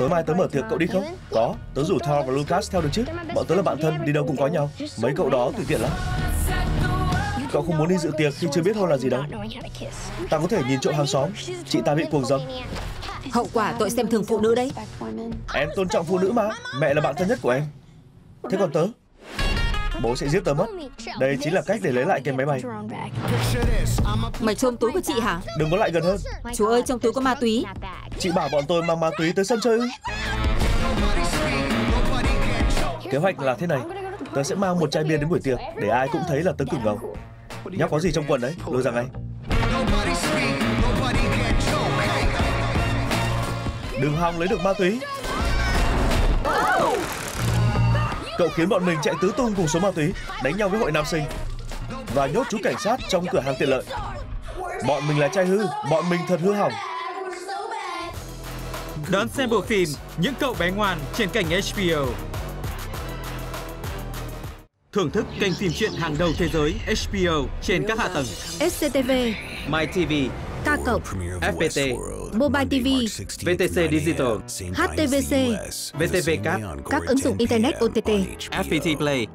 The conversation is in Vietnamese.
Tối mai tớ mở tiệc cậu đi không? Có, tớ rủ Thor và Lucas theo được chứ. Bọn tớ là bạn thân, đi đâu cũng có nhau. Mấy cậu đó tùy tiện lắm. Cậu không muốn đi dự tiệc khi chưa biết hôn là gì đâu. Ta có thể nhìn trộm hàng xóm. Chị ta bị cuồng dâm. Hậu quả tội xem thường phụ nữ đấy. Em tôn trọng phụ nữ mà. Mẹ là bạn thân nhất của em. Thế còn tớ? Bố sẽ giết tớ mất. Đây chính là cách để lấy lại cái máy bay. Mày trôm túi của chị hả? Đừng có lại gần hơn. Chú ơi trong túi có ma túy Chị bảo bọn tôi mang ma túy tới sân chơi ư? Kế hoạch là thế này, Tớ sẽ mang một chai bia đến buổi tiệc, Để ai cũng thấy là tớ cứng ngầu. Nhóc có gì trong quần đấy, Lôi ra ngay. Đừng hòng lấy được ma túy. Cậu khiến bọn mình chạy tứ tung cùng số ma túy, Đánh nhau với hội nam sinh. Và nhốt chú cảnh sát trong cửa hàng tiện lợi. Bọn mình là trai hư, Bọn mình thật hư hỏng. Đón xem bộ phim Những cậu bé ngoan trên kênh HBO. Thưởng thức kênh phim truyện hàng đầu thế giới HBO trên các hạ tầng SCTV, MyTV, K cộng, FPT, Mobile TV, VTC Digital, HTVC, VTV Cáp, các ứng dụng Internet OTT. FPT Play